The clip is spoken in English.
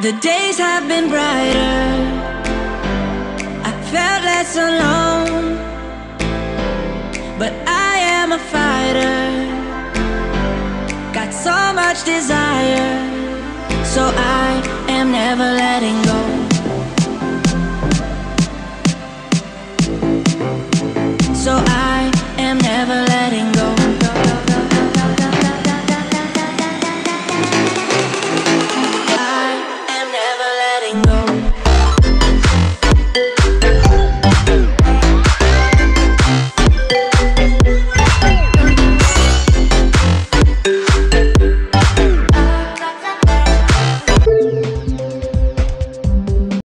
The days have been brighter. I felt less alone. But I am a fighter. Got so much desire. So I am never letting go. So I am never letting go.